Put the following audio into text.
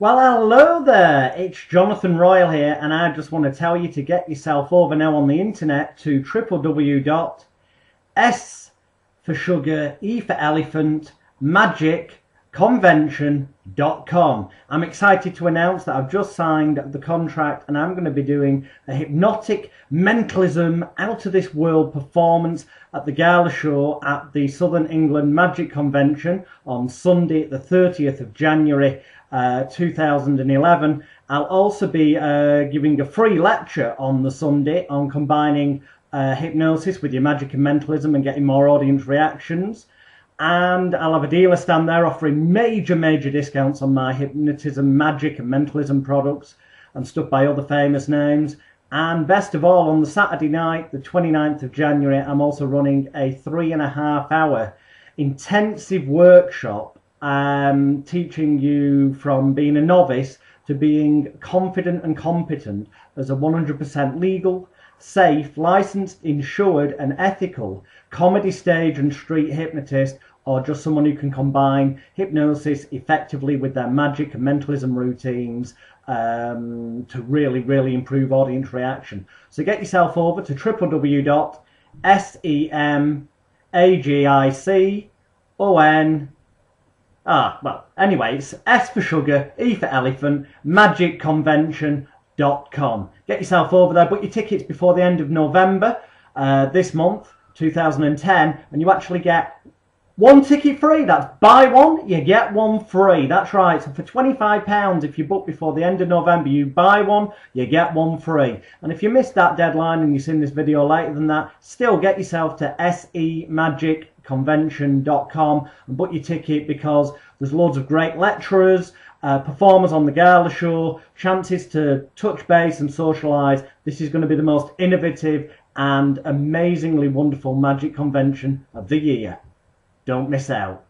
Well, hello there. It's Jonathan Royle here, and I just want to tell you to get yourself over now on the internet to www.s for sugar, e for elephant, magic, convention.com. I'm excited to announce that I've just signed the contract and I'm going to be doing a hypnotic mentalism out of this world performance at the Gala Show at the Southern England Magic Convention on Sunday, the 30th of January. Uh, 2011. I'll also be uh, giving a free lecture on the Sunday on combining uh, hypnosis with your magic and mentalism and getting more audience reactions and I'll have a dealer stand there offering major, major discounts on my hypnotism, magic, and mentalism products and stuff by other famous names. And best of all, on the Saturday night, the 29th of January, I'm also running a three and a half hour intensive workshop um, teaching you from being a novice to being confident and competent as a 100% legal, safe, licensed, insured, and ethical comedy stage and street hypnotist or just someone who can combine hypnosis effectively with their magic and mentalism routines um, to really, really improve audience reaction. So get yourself over to www.semagicon. Ah, well, anyway, it's S for sugar, E for elephant, magicconvention.com. Get yourself over there, book your tickets before the end of November uh, this month, 2010, and you actually get one ticket free. That's buy one, you get one free. That's right. So for £25, if you book before the end of November, you buy one, you get one free. And if you missed that deadline and you've seen this video later than that, still get yourself to semagicconvention.com and book your ticket because there's loads of great lecturers, uh, performers on the gala show, chances to touch base and socialise. This is going to be the most innovative and amazingly wonderful magic convention of the year. Don't miss out.